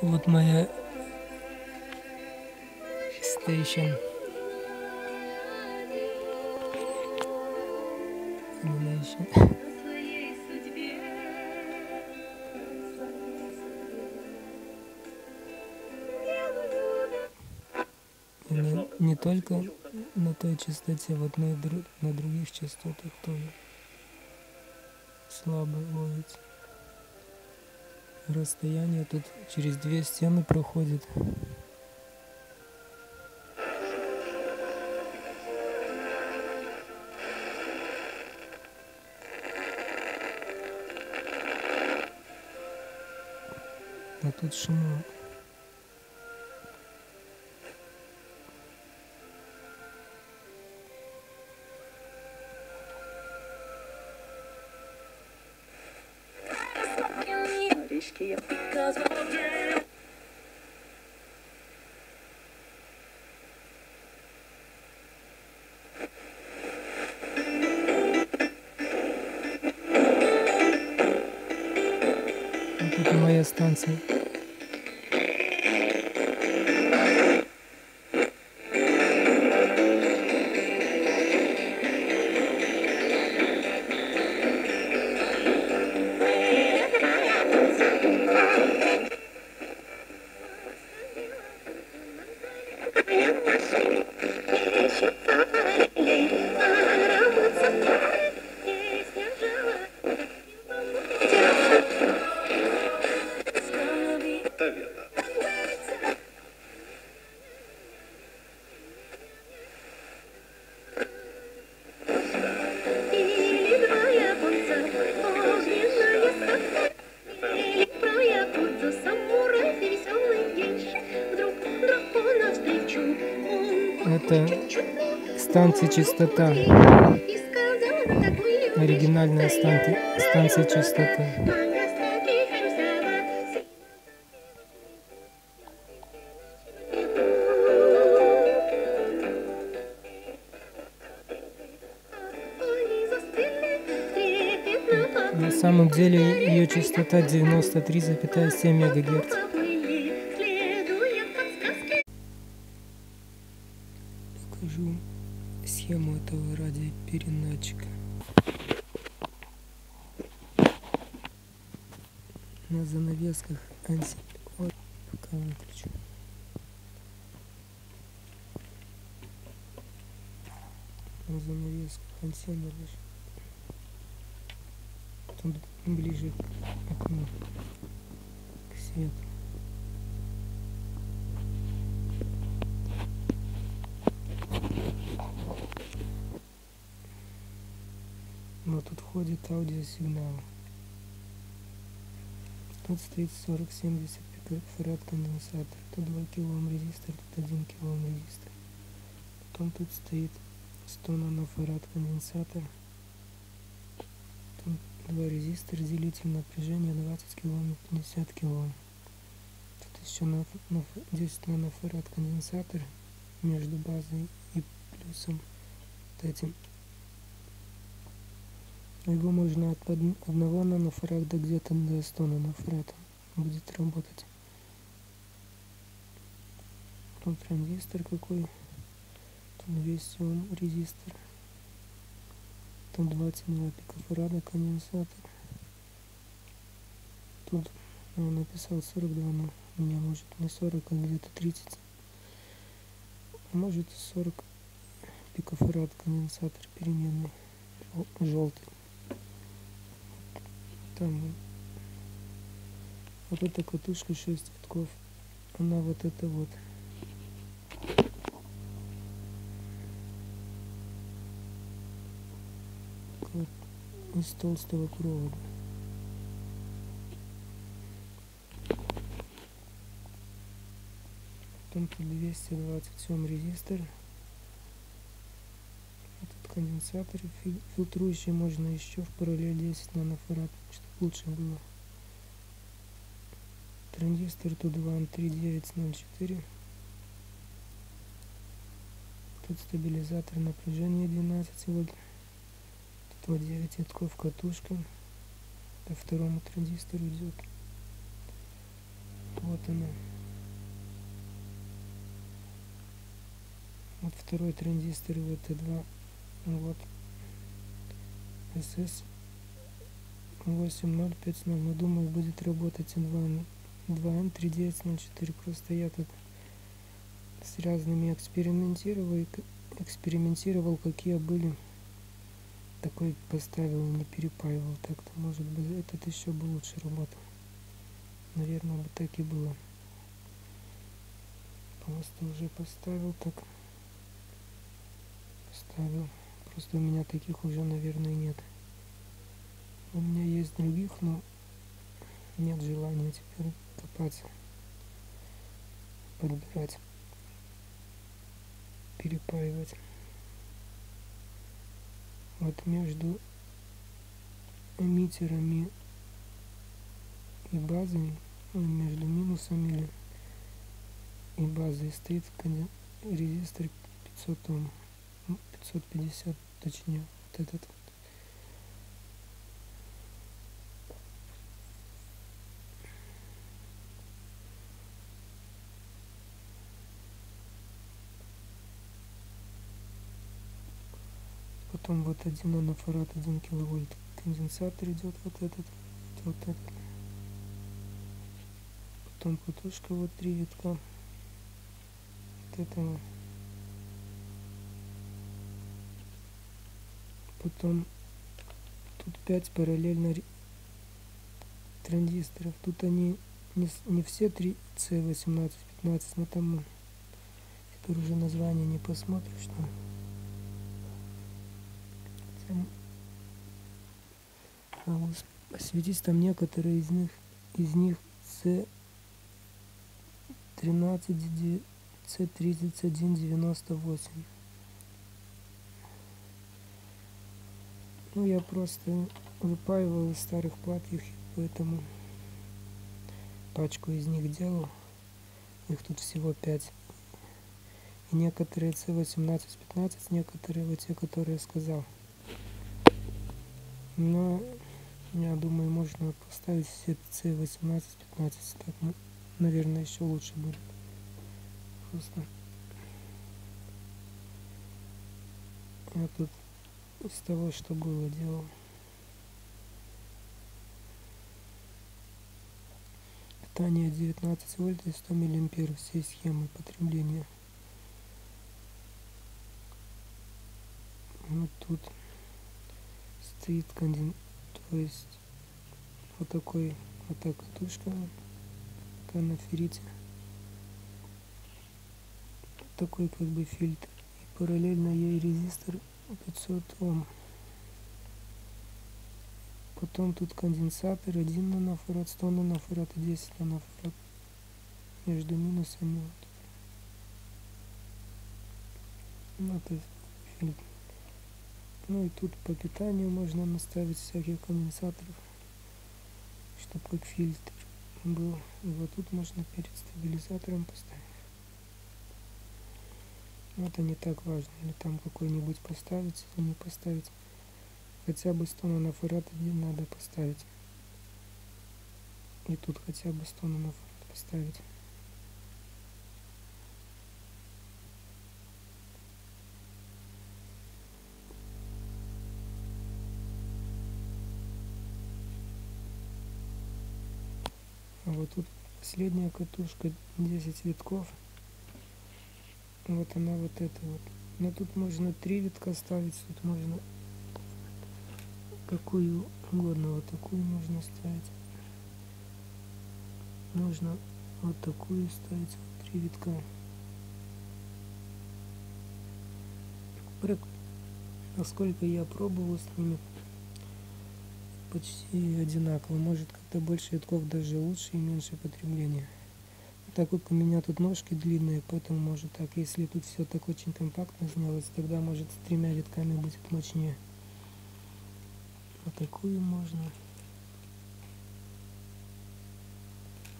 Вот моя station. Animation. Не, не только на той частоте, вот на, на других частотах тоже слабо ловится. Расстояние тут через две стены проходит. А тут шумок. Вот тут моя станция. Станция чистота. Оригинальная станция, станция чистота. На самом деле ее частота 93,7 МГц. На занавесках антенна лежит. Тут ближе к окну, к свету. Но тут ходит аудиосигнал. Тут стоит 40-70 пикофарад конденсатор. Тут 2 килоом резистор, тут 1 килоом резистор. Потом тут стоит 100 нанофарад конденсатор. Тут два резистора, делитель напряжения 20 килоом и 50 килоом. Тут еще на, на, 10 нанофарад конденсатор между базой и плюсом вот этим его можно от од- одного нанофарада где-то до 100 нанофарада будет работать. Тут транзистор какой. Тут 200 Ом резистор. Тут 22 пикофарада конденсатор. Тут ну, написал 42, но у меня может не 40, а где-то 30. А может 40 пикофарад конденсатор переменный желтый. Там вот эта катушка 6 витков. Она вот это вот. Из толстого провода. Потом тут 227 резистор. Этот конденсатор фи- фильтрующий можно еще в параллель 10 нанофарад, чтобы лучше было. Транзистор тут 23904. Тут стабилизатор напряжения 12 вольт. Вот 9 витков катушка. По второму транзистору идет. Вот она. Вот второй транзистор VT2. Вот. SS 8050. Но думаю будет работать N2, 2N3904. Просто я тут с разными экспериментировал, экспериментировал, какие были. Такой поставил, не перепаивал. Так-то может быть этот еще бы лучше работал. Наверное, бы так и было. Просто уже поставил так. Поставил. Просто у меня таких уже, наверное, нет. У меня есть других, но нет желания теперь копаться, подбирать, перепаивать. Вот между эмиттерами и базой, ну, между минусами и базой стоит резистор 500 Ом, 550 точнее, вот этот потом вот один нанофарад 1 киловольт. Конденсатор идет вот этот вот этот потом катушка вот три витка. Вот этого потом тут 5 параллельно транзисторов. Тут они не, не все 3 C18 15 но там теперь уже название не посмотришь там а осветить там некоторые из них из них с 13 C3198 ну я просто выпаивал из старых плат их поэтому пачку из них делал. Их тут всего 5 и некоторые C18 15 некоторые вот те которые я сказал но я думаю можно поставить все c18 15 так ну, наверное еще лучше будет. Просто. Я тут из того что было делал. Питание 19 вольт и 100 миллиампер всей схемы потребления. Вот тут стоит конден то есть вот такой вот так катушка на феррите такой как бы фильтр. И параллельно ей резистор 500 Ом. Потом тут конденсатор 1 нанофарад 100 нанофарад и 10 нанофарад между минусами вот. Это фильтр ну и тут по питанию можно наставить всяких конденсаторов, чтобы как фильтр был. И вот тут можно перед стабилизатором поставить. Это не так важно, или там какой-нибудь поставить, или не поставить. Хотя бы 100 нанофарад один надо поставить. И тут хотя бы 100 нанофарад поставить. Тут последняя катушка 10 витков. Вот она вот эта вот. Но тут можно три витка ставить, тут можно какую угодно, вот такую можно ставить. Можно вот такую ставить, вот три витка. Насколько я пробовал с ними, почти одинаково. Может как-то больше витков даже лучше и меньше потребления. Так как у меня тут ножки длинные, поэтому может так. Если тут все так очень компактно сделать, тогда может с тремя витками будет мощнее. Вот такую можно.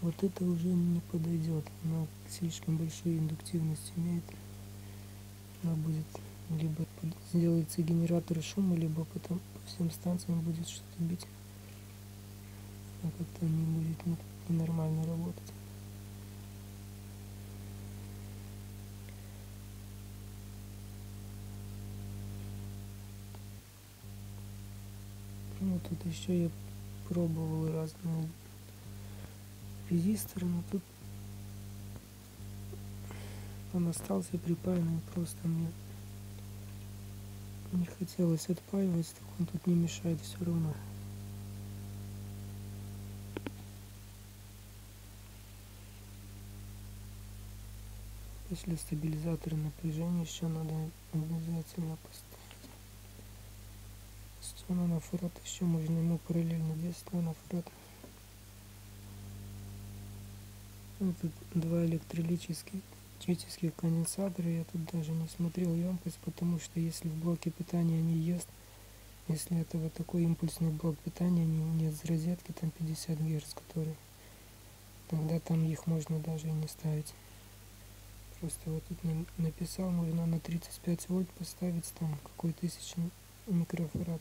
Вот это уже не подойдет. Она слишком большую индуктивность имеет. Она будет либо сделается генератор шума, либо потом по всем станциям будет что-то бить. А как-то не будет нормально работать. Ну, тут еще я пробовал разные ну, резисторы, но тут он остался припаянный просто мне не хотелось отпаивать, так он тут не мешает все равно. После стабилизатора напряжения еще надо обязательно поставить. Стена на фрат еще можно ему параллельно 10 нанофрат. Ну, тут два электролитических электрических конденсаторы. Я тут даже не смотрел емкость, потому что если в блоке питания не ест, если это вот такой импульсный блок питания, не, нет с розетки, там 50 Гц, который, тогда там их можно даже и не ставить. Просто вот тут написал, можно на 35 вольт поставить там какой тысячный микрофарад.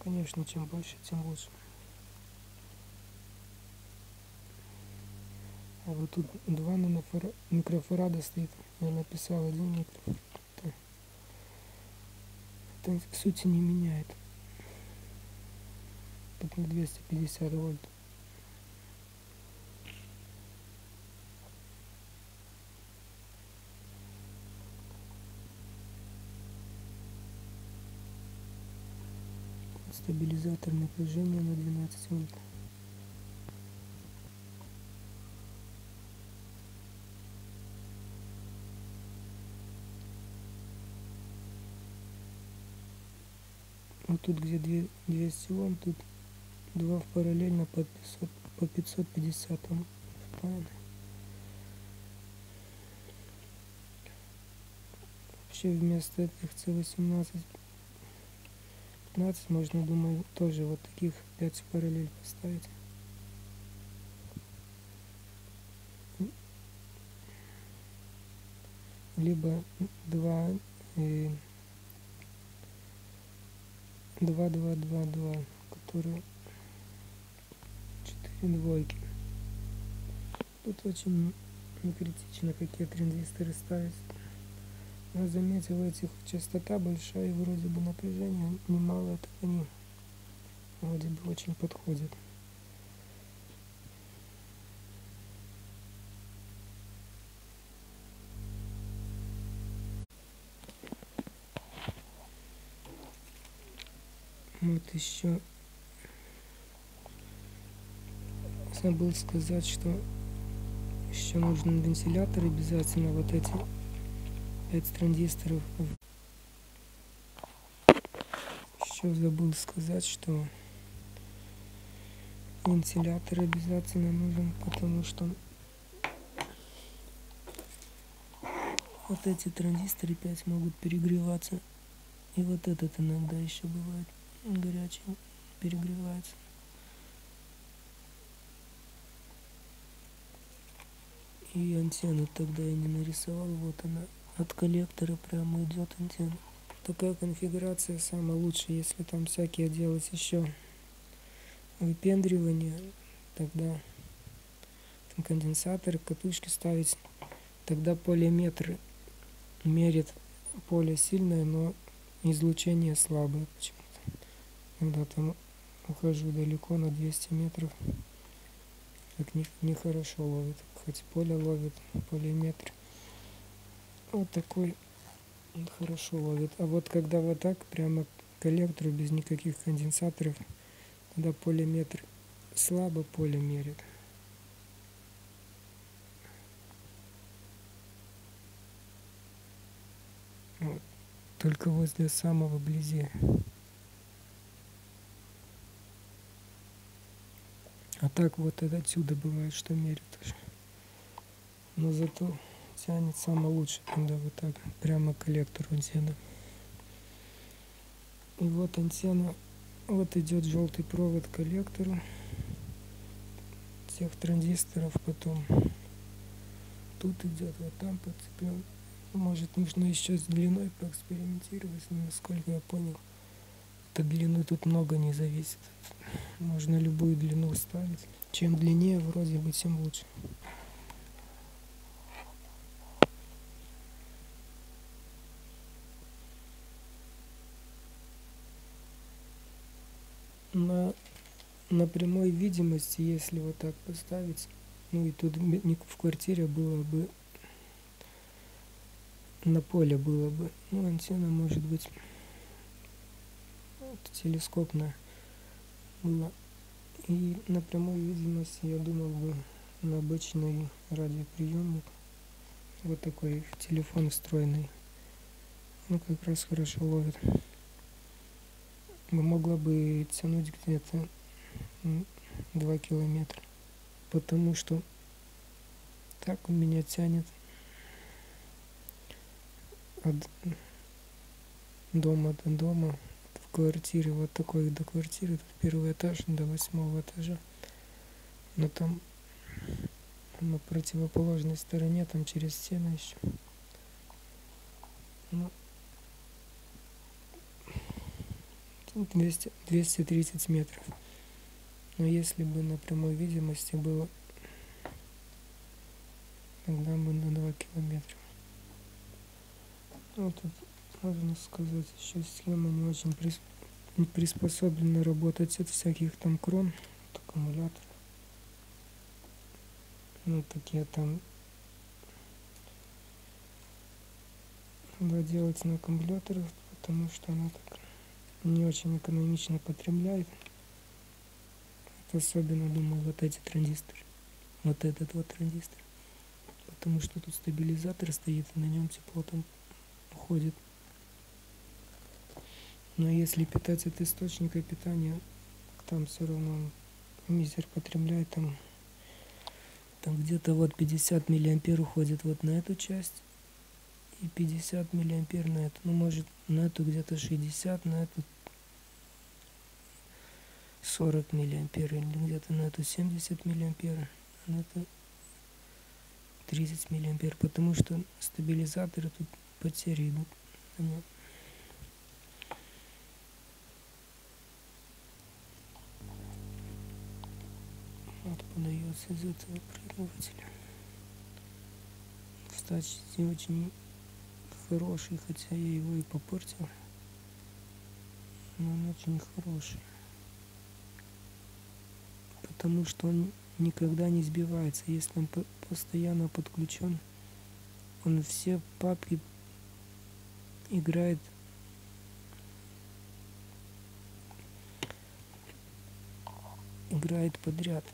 Конечно, чем больше, тем лучше. А вот тут два нанофара... микрофарада стоит. Я написал один микрофарад. Это, это в сути не меняет. Тут на 250 вольт. стабилизатор напряжения на 12 вольт. Вот тут где 200 Ом, тут два в параллельно по 500, по 550 там впаяны. Вообще вместо этих C18 15 можно, думаю, тоже вот таких 5 в параллель поставить. Либо 2 и 2, 2, 2, 2, которые 4 двойки. Тут очень не критично, какие транзисторы ставить. Но заметил, этих частота большая, и вроде бы напряжение немало, это они вроде бы очень подходят. Вот еще забыл сказать, что еще нужен вентилятор обязательно вот эти 5 транзисторов. Еще забыл сказать, что вентилятор обязательно нужен, потому что вот эти транзисторы 5 могут перегреваться. И вот этот иногда еще бывает горячий перегревается. И антенну тогда я не нарисовал, вот она от коллектора прямо идет антенна. Такая конфигурация самая лучшая, если там всякие делать еще выпендривания, тогда там конденсаторы, катушки ставить, тогда полиметр мерит поле сильное, но излучение слабое. Почему? Когда там ухожу далеко на 200 метров. Так нехорошо не, не ловит. Хоть поле ловит полиметр. Вот такой он хорошо ловит. А вот когда вот так прямо к коллектору без никаких конденсаторов тогда полиметр слабо поле мерит вот. только возле самого близи А так вот это отсюда бывает, что мерит уже. Но зато тянет самое лучшее, когда вот так прямо к коллектору антенна. И вот антенна, вот идет желтый провод к коллектору всех транзисторов, потом тут идет, вот там подцеплен. Может нужно еще с длиной поэкспериментировать, но насколько я понял, от длины тут много не зависит. Можно любую длину ставить. Чем длиннее, вроде бы, тем лучше. на, на прямой видимости, если вот так поставить, ну и тут в квартире было бы на поле было бы. Ну, антенна может быть телескопная была. И на прямой видимости я думал бы на обычный радиоприемник. Вот такой телефон встроенный. Ну, как раз хорошо ловит. Могла бы тянуть где-то 2 километра. Потому что так у меня тянет от дома до дома квартире вот такой до квартиры тут первый этаж до восьмого этажа. Но там на противоположной стороне там через стену еще ну, 200, 230 метров. Но если бы на прямой видимости было тогда бы на 2 километра. Ну, тут можно сказать, еще схема не очень прис... приспособлена работать от всяких там крон, от аккумулятора. Ну, такие там надо делать на аккумуляторах, потому что она так не очень экономично потребляет. Это особенно, думаю, вот эти транзисторы. Вот этот вот транзистор. Потому что тут стабилизатор стоит, и на нем тепло там уходит. Но если питать от источника питания, там все равно мизер потребляет там, там где-то вот 50 миллиампер уходит вот на эту часть и 50 миллиампер на эту. Ну, может, на эту где-то 60, на эту 40 миллиампер или где-то на эту 70 миллиампер, а на эту 30 миллиампер, потому что стабилизаторы тут потери идут. Вот подается из этого проигрывателя. Кстати, очень хороший, хотя я его и попортил. Но он очень хороший. Потому что он никогда не сбивается. Если он постоянно подключен, он все папки играет играет подряд.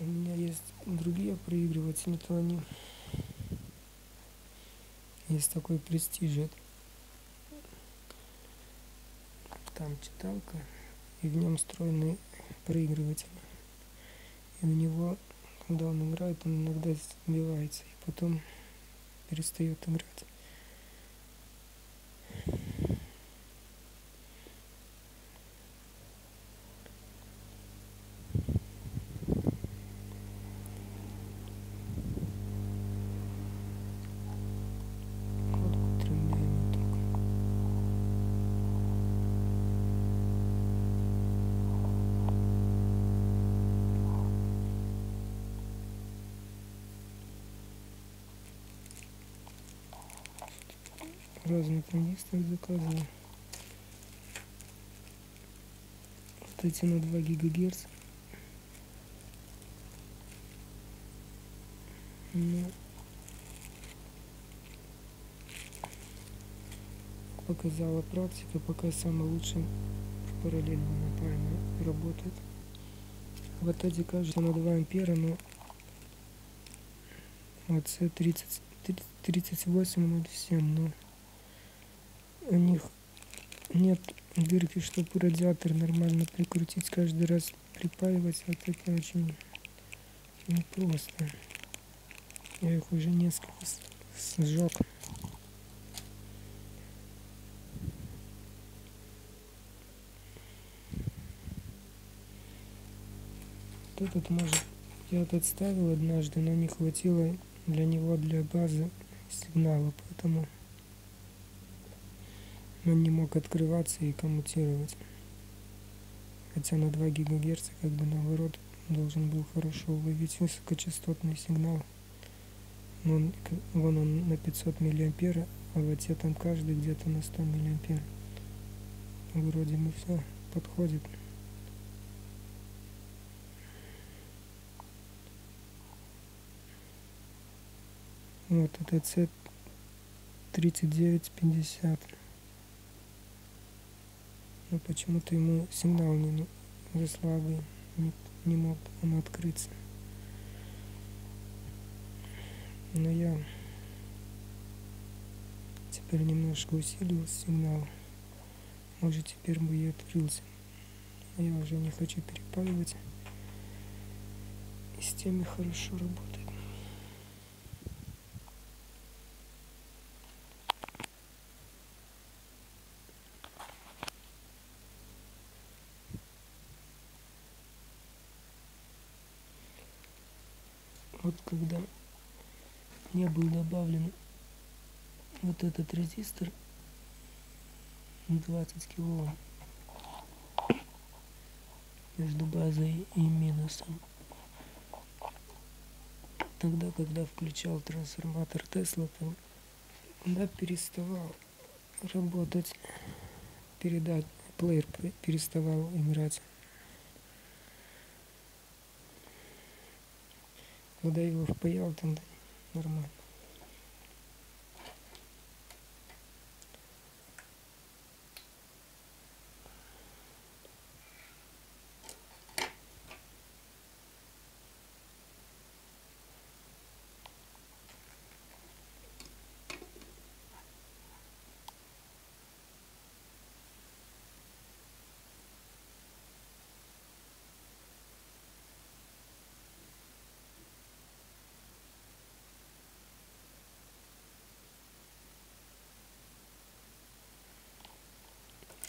У меня есть другие проигрыватели, то они есть такой престиж. Там читалка, и в нем встроенный проигрыватель. И у него, когда он играет, он иногда сбивается, и потом перестает играть. Разных транзисторов заказывал. Вот эти на 2 гигагерца. Но показала практика, пока самый лучший параллельно напарно работает. Вот эти кажется на 2 ампера, но вот C30 3807, но у них нет дырки, чтобы радиатор нормально прикрутить, каждый раз припаивать, вот это очень непросто. Я их уже несколько сжег. Этот может я этот ставил однажды, но не хватило для него для базы сигнала, поэтому но не мог открываться и коммутировать. Хотя на 2 ГГц, как бы наоборот, должен был хорошо уловить высокочастотный сигнал. Но он, вон он на 500 миллиампер, а в те там каждый где-то на 100 миллиампер. Вроде бы все подходит. Вот это C3950. Но почему-то ему сигнал не ну- за слабый, не, не мог он открыться. Но я теперь немножко усилил сигнал. Может теперь бы и открылся. Но я уже не хочу перепаливать. И с теми хорошо работает. Вот когда не был добавлен вот этот резистор 20 килоом между базой и минусом. Тогда, когда включал трансформатор Тесла, то когда переставал работать, передать, плеер пе- переставал играть. Когда его впаял, тогда нормально.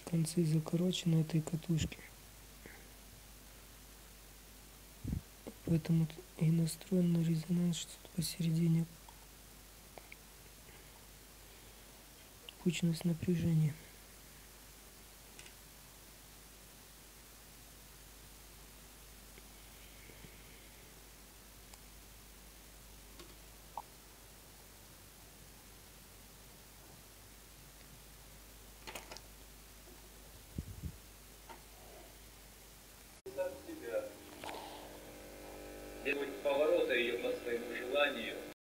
Концы закорочены этой катушки. Поэтому и настроен на резонанс что-то посередине. Кучность напряжения.